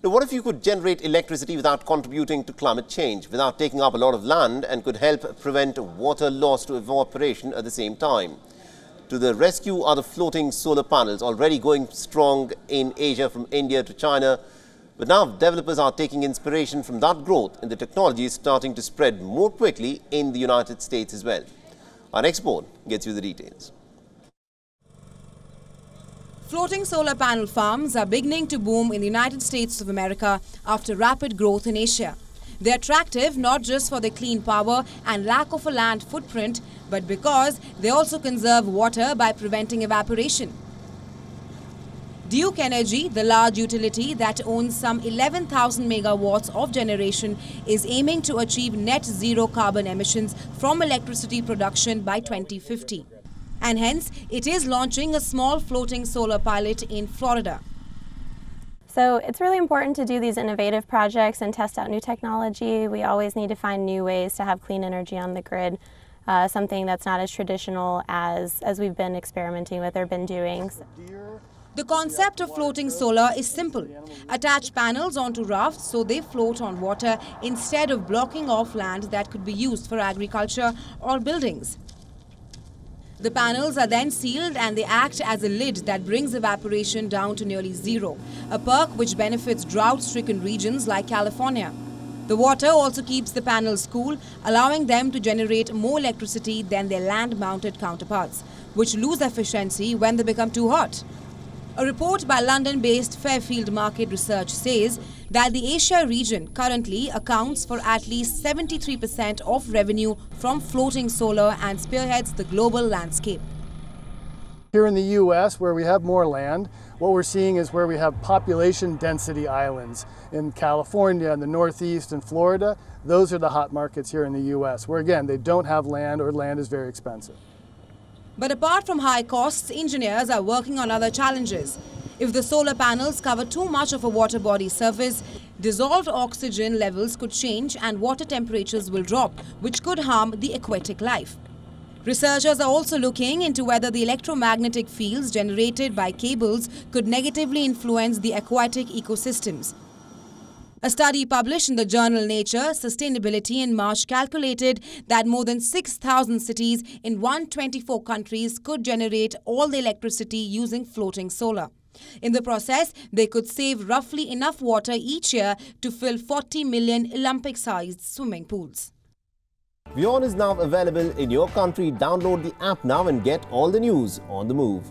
Now, what if you could generate electricity without contributing to climate change, without taking up a lot of land and could help prevent water loss to evaporation at the same time? To the rescue are the floating solar panels already going strong in Asia from India to China. But now developers are taking inspiration from that growth and the technology is starting to spread more quickly in the United States as well. Our next board gets you the details. Floating solar panel farms are beginning to boom in the United States of America after rapid growth in Asia. They're attractive not just for their clean power and lack of a land footprint, but because they also conserve water by preventing evaporation. Duke Energy, the large utility that owns some 11,000 megawatts of generation, is aiming to achieve net zero carbon emissions from electricity production by 2050 and hence it is launching a small floating solar pilot in Florida. So it's really important to do these innovative projects and test out new technology. We always need to find new ways to have clean energy on the grid, uh, something that's not as traditional as, as we've been experimenting with or been doing. The concept of floating solar is simple. Attach panels onto rafts so they float on water instead of blocking off land that could be used for agriculture or buildings. The panels are then sealed and they act as a lid that brings evaporation down to nearly zero, a perk which benefits drought-stricken regions like California. The water also keeps the panels cool, allowing them to generate more electricity than their land-mounted counterparts, which lose efficiency when they become too hot. A report by London-based Fairfield Market Research says that the Asia region currently accounts for at least 73% of revenue from floating solar and spearheads the global landscape. Here in the U.S., where we have more land, what we're seeing is where we have population density islands. In California, in the Northeast, and Florida, those are the hot markets here in the U.S., where again, they don't have land or land is very expensive. But apart from high costs, engineers are working on other challenges. If the solar panels cover too much of a water body surface, dissolved oxygen levels could change and water temperatures will drop, which could harm the aquatic life. Researchers are also looking into whether the electromagnetic fields generated by cables could negatively influence the aquatic ecosystems. A study published in the journal Nature Sustainability in March calculated that more than 6,000 cities in 124 countries could generate all the electricity using floating solar. In the process, they could save roughly enough water each year to fill 40 million Olympic-sized swimming pools. WION is now available in your country. Download the app now and get all the news on the move.